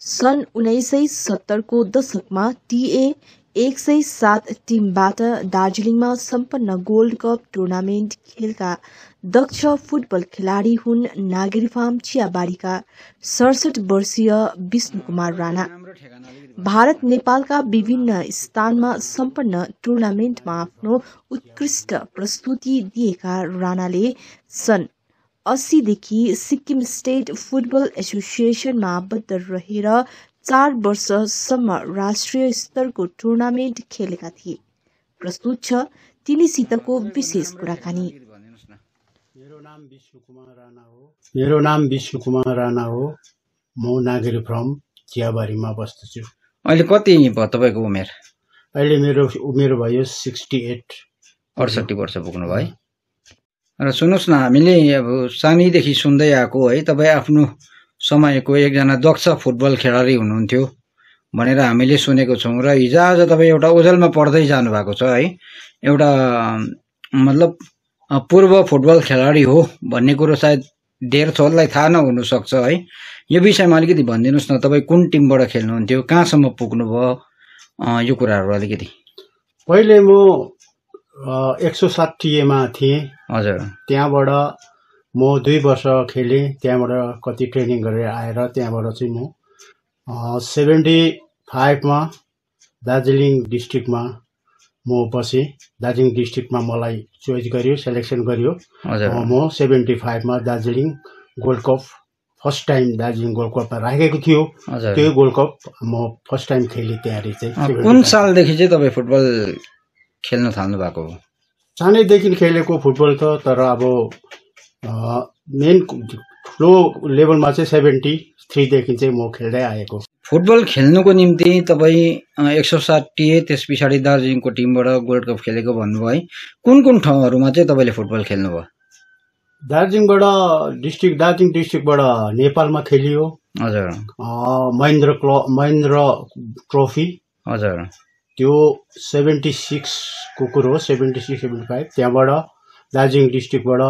सन् उन्नाइस सय सत्तरको दशकमा टिए एक सय सात टिमबाट दार्जिलिङमा सम्पन्न गोल्ड कप टुर्नामेन्ट खेलका दक्ष फुटबल खेलाडी हुन् नागरी फार्म चियाबारीका सडसठ वर्षीय विष्णु कुमार राणा। भारत नेपालका विभिन्न स्थानमा सम्पन्न टुर्नामेन्टमा आफ्नो उत्कृष्ट प्रस्तुति दिएका राणाले सन् अस्सीदेखि सिक्किम स्टेट फुटबल एसोसिएसनमा आबद्ध रहेर चार वर्षसम्म राष्ट्रिय स्तरको टुर्नामेन्ट खेलेका थिए। प्रस्तुत छ तिनीसितको विशेष कुराकानी। मेरो नाम विष्णु कुमार राणा हो। मेरो नाम विष्णु कुमार राणा हो। म नागरी फ्रम चियाबारीमा बस्दछु। अहिले कति भयो तपाईँको उमेर? अहिले मेरो उमेर भयो सिक्सटी एट। अडसट्ठी वर्ष पुग्नु भयो है। र सुन्नुहोस् न हामीले अब सानैदेखि सुन्दै आएको है तपाईँ आफ्नो समयको एकजना दक्ष फुटबल खेलाडी हुनुहुन्थ्यो भनेर हामीले सुनेको छौँ र हिजो आज तपाईँ एउटा ओझेलमा पढ्दै जानुभएको छ है। एउटा मतलब पूर्व फुटबल खेलाडी हो भन्ने कुरो सायद धेर थोरलाई थाहा नहुनसक्छ है। यो विषयमा अलिकति भनिदिनुहोस् न तपाईँ कुन टिमबाट खेल्नुहुन्थ्यो कहाँसम्म पुग्नुभयो यो कुराहरू अलिकति। पहिले म एक सौ साठी-मा थिएँ। हजुर। त्यहाँबाट म दुई वर्ष खेलेँ। त्यहाँबाट कति ट्रेनिङ गरेर आएर त्यहाँबाट चाहिँ म सेभेन्टी फाइभमा दार्जिलिङ डिस्ट्रिक्टमा म बसेँ। दार्जिलिङ डिस्ट्रिक्टमा मलाई चोइस गरियो सेलेक्सन गरियो। म सेभेन्टी फाइभमा Darjeeling gold cup first time Darjeeling gold कपमा राखेको थियो। त्यो गोल्ड कप म फर्स्ट टाइम खेलेँ त्यहाँनिर चाहिँ। अँ, 75 कुन सालदेखि चाहिँ तपाईँ फुटबल खेल्न थाल्नु भएको हो। सानैदेखि खेलेको फुटबल त तर अब मेन ठुलो लेभलमा चाहिँ सेभेन्टी थ्रीदेखि चाहिँ म खेल्दै आएको। फुटबल खेल्नुको निम्ति तपाईँ एक सौ साठी त्यस पछाडि दार्जिलिङको टिमबाट गोल्ड कप खेलेको भन्नुभयो है। कुन कुन ठाउँहरूमा चाहिँ तपाईँले फुटबल खेल्नुभयो? दार्जिलिङबाट डिस्ट्रिक्ट दार्जिलिङ डिस्ट्रिक्टबाट नेपालमा खेलियो। हजुर। महेन्द्र क्ल महेन्द्र ट्रफी। हजुर। त्यो सेभेन्टी सिक्सको कुरो हो सेभेन्टी सिक्स सेभेन्टी फाइभ त्यहाँबाट दार्जिलिङ डिस्ट्रिक्टबाट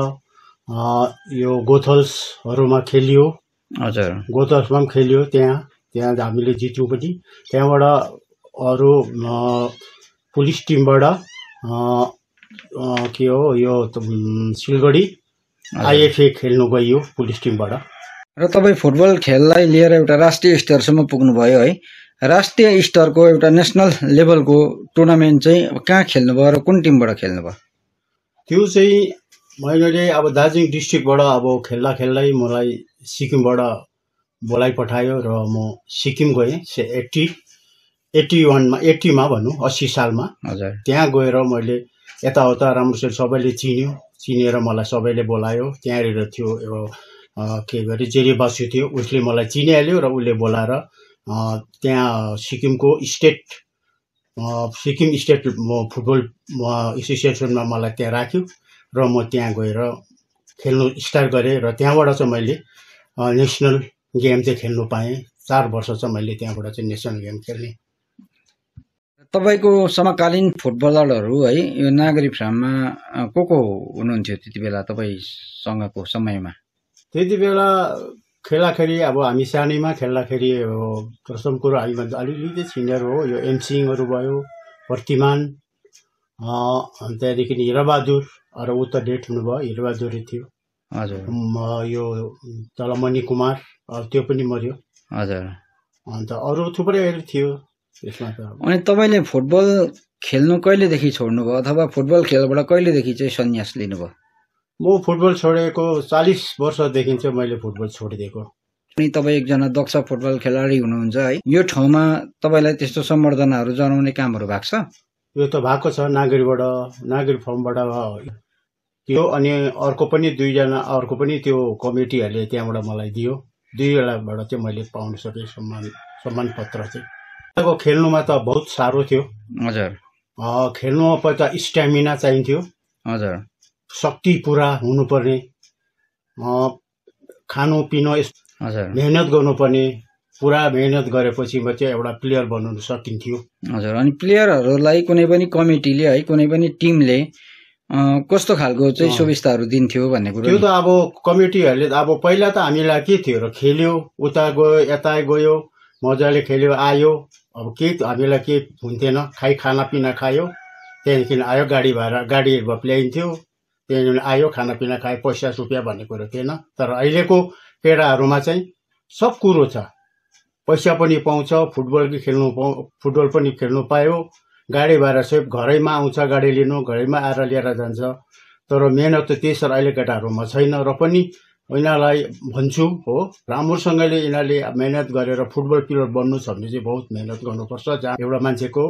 यो गोथल्सहरूमा खेलियो। हजुर। गोथल्समा पनि खेलियो त्यहाँ त्यहाँ हामीले जित्यौँ पनि। त्यहाँबाट अरू पुलिस टिमबाट के हो यो सिलगढी। आइएफए खेल्नु गइयो पुलिस टिमबाट। र तपाईँ फुटबल खेललाई लिएर एउटा राष्ट्रिय स्तरसम्म पुग्नुभयो है। राष्ट्रिय स्तरको एउटा नेसनल लेभलको टुर्नामेन्ट चाहिँ कहाँ खेल्नुभयो र कुन टिमबाट खेल्नुभयो त्यो चाहिँ मैले अब दार्जिलिङ डिस्ट्रिक्टबाट अब खेल्दा खेल्दै मलाई सिक्किमबाट बोलाइ पठायो र म सिक्किम गएँ से एट्टी एट्टी वानमा एट्टीमा भनौँ अस्सी सालमा। हजुर। त्यहाँ गएर मैले यताउता राम्रोसँग सबैले चिन्यो चिनेर मलाई सबैले बोलायो। त्यहाँनिर थियो के गरे जेरी बासु थियो उसले मलाई चिनिहाल्यो र उसले बोलाएर त्यहाँ सिक्किमको स्टेट सिक्किम स्टेट फुटबल एसोसिएसनमा मलाई त्यहाँ राख्यो र म त्यहाँ गएर खेल्नु स्टार्ट गरेँ र त्यहाँबाट चाहिँ मैले नेसनल गेम चाहिँ खेल्नु पाएँ चार वर्ष चाहिँ मैले त्यहाँबाट चाहिँ नेसनल गेम खेल्ने तपाईँको समकालीन फुटबलरहरू है यो नागरी फार्ममा को को हुनुहुन्थ्यो त्यति बेला तपाईँसँगको समयमा त्यति बेला खेल्दाखेरि अब हामी सानैमा खेल्दाखेरि प्रथम कुरो हामीभन्दा अलिअलि चाहिँ सिनियर हो यो एमसिङहरू भयो अनि त्यहाँदेखि हिराबहादुर अरू ऊ त डेट हुनुभयो हिराबहादुरै थियो हजुर यो तल मणि कुमार त्यो पनि मऱ्यो हजुर अन्त अरू थुप्रैहरू थियो त्यसमा त अनि तपाईँले फुटबल खेल्नु कहिलेदेखि छोड्नुभयो अथवा फुटबल खेलबाट कहिलेदेखि चाहिँ सन्यास लिनुभयो म फुटबल छोडेको चालिस वर्षदेखि चाहिँ मैले फुटबल छोडिदिएको। अनि तपाईँ एकजना दक्ष फुटबल खेलाडी हुनुहुन्छ है यो ठाउँमा तपाईँलाई त्यस्तो सम्वर्धनाहरू जनाउने कामहरू भएको छ? यो त भएको छ नागरीबाट नागरी फर्मबाट त्यो अनि अर्को पनि दुईजना अर्को पनि त्यो कमिटीहरूले त्यहाँबाट मलाई दियो। दुईवटाबाट चाहिँ मैले पाउन सकेँ सम्मान सम्मान पत्र चाहिँ। अब खेल्नुमा त बहुत साह्रो थियो। हजुर। अँ, खेल्नुमा प त स्ट्यामिना चाहिन्थ्यो। हजुर। शक्ति पुरा हुनुपर्ने। अँ, खानु पिनु यस हजुर। मेहनत गर्नुपर्ने। पुरा मेहनत गरेपछि मात्रै एउटा प्लेयर बनाउनु सकिन्थ्यो। हजुर अनि प्लेयरहरूलाई कुनै पनि कमिटीले है कुनै पनि टिमले कस्तो खालको चाहिँ। सुविस्ताहरू दिन्थ्यो भन्ने कुरो? त्यो? त अब कमिटीहरूले त अब पहिला त हामीलाई के थियो र खेल्यो उता गयो यता गयो मजाले खेल्यो आयो। अब केही हामीलाई केही हुन्थेन खाइ खानापिना खायो। त्यहाँदेखि आयो गाडी भाडा गाडी भए ल्याइन्थ्यो। त्यहाँदेखि आयो खानापिना खायो पैसा रुपियाँ भन्ने कुरो थिएन। तर अहिलेको केटाहरूमा चाहिँ सब कुरो छ। पैसा पनि पाउँछ फुटबल खेल्नु पाउ फुटबल पनि खेल्नु पायो। गाडी भाडा सब घरैमा आउँछ गाडी लिनु घरैमा आएर लिएर जान्छ। तर मेहनत त त्यसरी अहिले केटाहरूमा छैन र पनि यिनीहरूलाई भन्छु हो राम्रोसँगले यिनीहरूले मेहनत गरेर फुटबल प्लेयर बन्नु छ भने चाहिँ बहुत मेहनत गर्नुपर्छ। जहाँ एउटा मान्छेको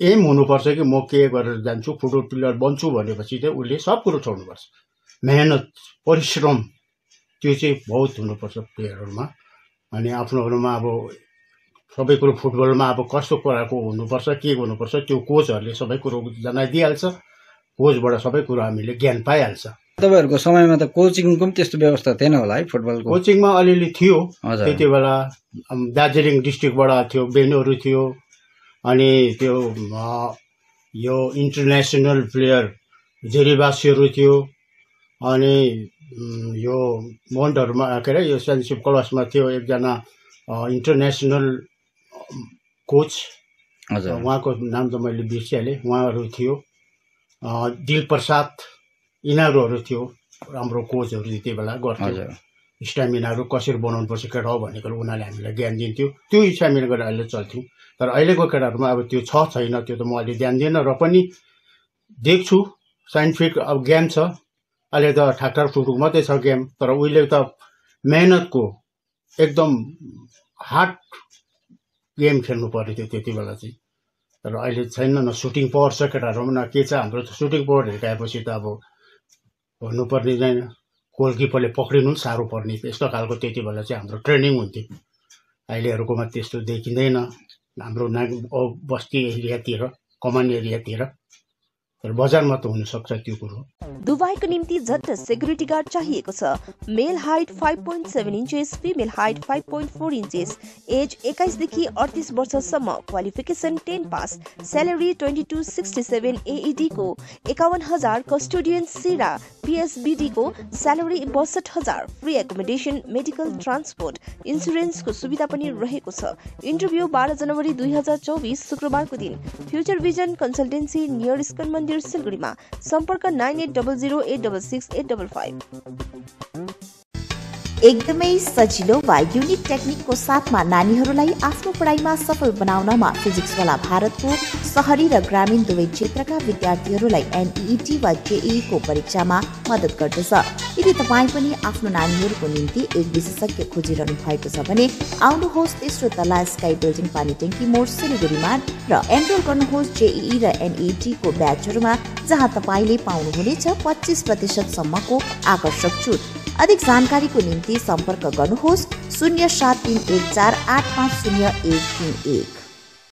एम हुनुपर्छ कि म के गरेर जान्छु फुटबल प्लेयर बन्छु भनेपछि चाहिँ उसले सब कुरो छोड्नुपर्छ। मेहनत परिश्रम त्यो चाहिँ बहुत हुनुपर्छ प्लेयरहरूमा। अनि आफ्नोहरूमा अब सबै कुरो फुटबलमा अब कस्तो कुराको हुनुपर्छ के गर्नुपर्छ त्यो कोचहरूले सबै कुरो जनाइदिइहाल्छ। कोचबाट सबै कुरो हामीले ज्ञान पाइहाल्छ। तपाईँहरूको समयमा त कोचिङको पनि त्यस्तो व्यवस्था थिएन होला है फुटबलको? कोचिङमा अलिअलि थियो। त्यति बेला दार्जिलिङ डिस्ट्रिक्टबाट थियो बेनहरू थियो। अनि त्यो यो इन्टरनेसनल प्लेयर जेरिबासीहरू थियो अनि यो मोन्टहरूमा के अरे यो सेन्सिप क्लासमा थियो एकजना इन्टरनेसनल कोच हजुर। उहाँको नाम त मैले बिर्सिहालेँ उहाँहरू थियो। अ, दिल प्रसाद यिनीहरूहरू थियो राम्रो कोचहरू त्यति बेला गर्थ्यो। स्ट्यामिनाहरू कसरी बनाउनु पर्छ केटा हो भन्ने कुरो उनीहरूले हामीलाई ज्ञान दिन्थ्यो। त्यो स्ट्यामिना गरेर अहिले चल्थ्यौँ। तर अहिलेको केटाहरूमा अब त्यो छ छैन त्यो त म अहिले ध्यान दिएन र पनि देख्छु साइन्टिफिक अब गेम छ। अहिले त ठाकठाक टुकटुक मात्रै छ गेम तर उहिले त मेहनतको एकदम हार्ड गेम खेल्नु पऱ्यो थियो त्यति बेला चाहिँ। तर अहिले छैन न सुटिङ पावर छ केटाहरूमा न के छ हाम्रो सुटिङ पावर हिर्काएपछि त अब भन्नुपर्ने छैन। गोलकिपरले पक्रिनु पनि साह्रो पर्ने यस्तो खालको त्यति बेला चाहिँ हाम्रो ट्रेनिङ हुन्थ्यो। अहिलेहरूकोमा त्यस्तो देखिँदैन। हाम्रो ना औ- बस्ती एरियातिर कमान एरियातिर। तर बजारमा त हुनसक्छ त्यो कुरो। दुबईको निम्ति झट्ट सेक्युरिटी गार्ड चाहिएको छ male height five point seven inches female height five point four inches age एक्काइसदेखि अडतिस वर्षसम्म qualification ten pass salary twenty two sixty seven एइडीको एकाउन्न हजार कस्टोडियन सिरा पिएसबिडीको स्यालेरी बसठ हजार फ्री एकोमोडेसन मेडिकल ट्रान्सपोर्ट इन्सुरेन्सको सुविधा पनि रहेको छ। इन्टरभ्यू बाह्र जनवरी दुई हजार चौबिस शुक्रबारको दिन। Future vision consultancy near ISKCON मन्दिर सिलगढीमा सम्पर्क nine eight double zero eight double six eight double five एकदमै सजिलो वा युनिक टेक्निकको साथमा नानीहरूलाई आफ्नो पढाइमा सफल बनाउनमा फिजिक्सवाला भारतको सहरी र ग्रामीण दुवै क्षेत्रका विद्यार्थीहरूलाई एनइटी वा जेई को परीक्षामा मद्दत गर्दछ। यदि तपाईँ पनि आफ्नो नानीहरूको निम्ति एक विशेषज्ञ खोजिरहनु भएको छ भने आउनुहोस् तेस्रो तला स्काई बिल्डिङ पानी ट्याङ्की मोड सिलगढीमा र एनरोल गर्नुहोस् जेई र एनइटी को ब्याचहरूमा जहाँ तपाईँले पाउनुहुनेछ पच्चिस प्रतिशतसम्मको आकर्षक छुट। अधिक जानकारीको निम्ति सम्पर्क गर्नुहोस् शून्य सात तिन एक चार आठ पाँच शून्य एक तिन एक।